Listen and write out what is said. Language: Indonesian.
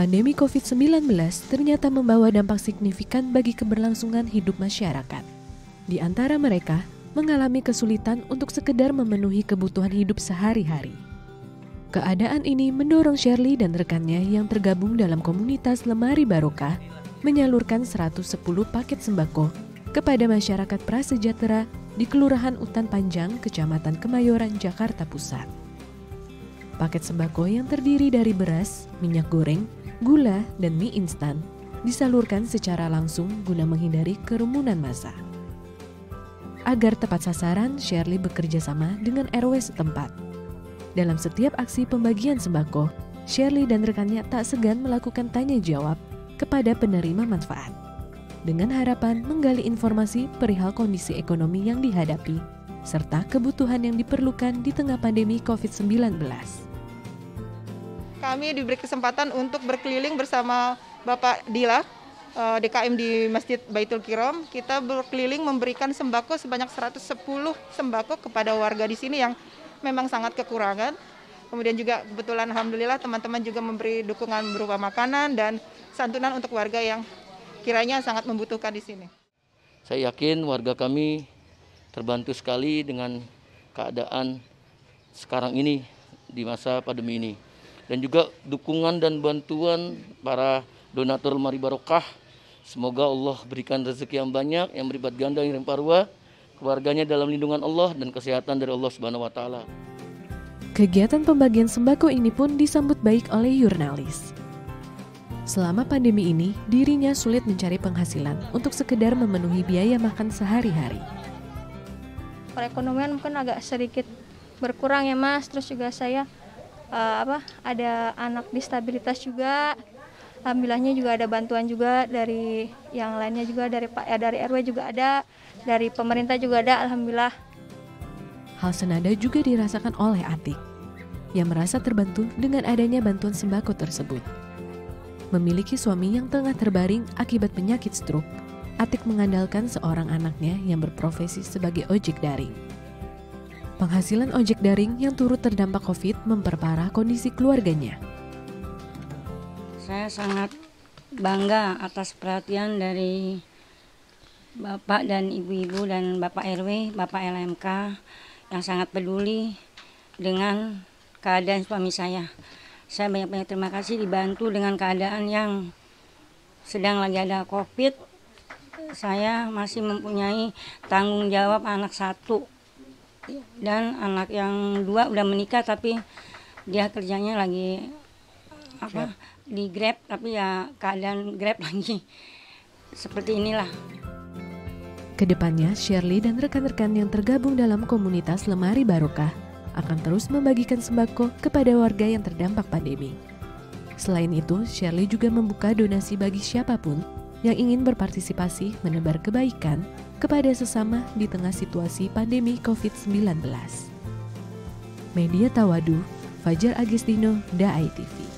Pandemi COVID-19 ternyata membawa dampak signifikan bagi keberlangsungan hidup masyarakat. Di antara mereka, mengalami kesulitan untuk sekedar memenuhi kebutuhan hidup sehari-hari. Keadaan ini mendorong Shirley dan rekannya yang tergabung dalam komunitas Lemari Barokah menyalurkan 110 paket sembako kepada masyarakat prasejahtera di Kelurahan Utan Panjang, Kecamatan Kemayoran, Jakarta Pusat. Paket sembako yang terdiri dari beras, minyak goreng, gula, dan mie instan disalurkan secara langsung guna menghindari kerumunan massa. Agar tepat sasaran, Shirley bekerja sama dengan RW setempat. Dalam setiap aksi pembagian sembako, Shirley dan rekannya tak segan melakukan tanya jawab kepada penerima manfaat. Dengan harapan menggali informasi perihal kondisi ekonomi yang dihadapi, serta kebutuhan yang diperlukan di tengah pandemi COVID-19. Kami diberi kesempatan untuk berkeliling bersama Bapak Dila, Eh, DKM di Masjid Baitul Kiram, kita berkeliling memberikan sembako sebanyak 110 sembako kepada warga di sini yang memang sangat kekurangan. Kemudian juga kebetulan Alhamdulillah teman-teman juga memberi dukungan berupa makanan dan santunan untuk warga yang kiranya sangat membutuhkan di sini. Saya yakin warga kami terbantu sekali dengan keadaan sekarang ini di masa pandemi ini. Dan juga dukungan dan bantuan para donatur Mari Barokah. Semoga Allah berikan rezeki yang banyak, yang berlipat ganda yang parwa, keluarganya dalam lindungan Allah dan kesehatan dari Allah Subhanahu wa taala. Kegiatan pembagian sembako ini pun disambut baik oleh jurnalis. Selama pandemi ini, dirinya sulit mencari penghasilan untuk sekedar memenuhi biaya makan sehari-hari. Perekonomian mungkin agak sedikit berkurang ya mas, terus juga saya uh, apa ada anak disabilitas juga alhamdulillahnya juga ada bantuan juga dari yang lainnya juga dari Pak ya dari RW juga ada, dari pemerintah juga ada alhamdulillah. Hal senada juga dirasakan oleh Atik yang merasa terbantu dengan adanya bantuan sembako tersebut. Memiliki suami yang tengah terbaring akibat penyakit stroke, Atik mengandalkan seorang anaknya yang berprofesi sebagai ojek daring. Penghasilan ojek daring yang turut terdampak COVID memperparah kondisi keluarganya. Saya sangat bangga atas perhatian dari Bapak dan Ibu-ibu dan Bapak RW, Bapak LMK yang sangat peduli dengan keadaan suami saya. Saya banyak-banyak terima kasih dibantu dengan keadaan yang sedang lagi ada COVID. Saya masih mempunyai tanggung jawab anak satu dan anak yang dua udah menikah tapi dia kerjanya lagi apa di Grab tapi ya keadaan Grab lagi seperti inilah. Ke depannya, Shirley dan rekan-rekan yang tergabung dalam komunitas Lemari Barokah akan terus membagikan sembako kepada warga yang terdampak pandemi. Selain itu, Shirley juga membuka donasi bagi siapa pun yang ingin berpartisipasi menebar kebaikan kepada sesama di tengah situasi pandemi COVID-19. Media Tawadu, Fajar Agustino, DAI TV.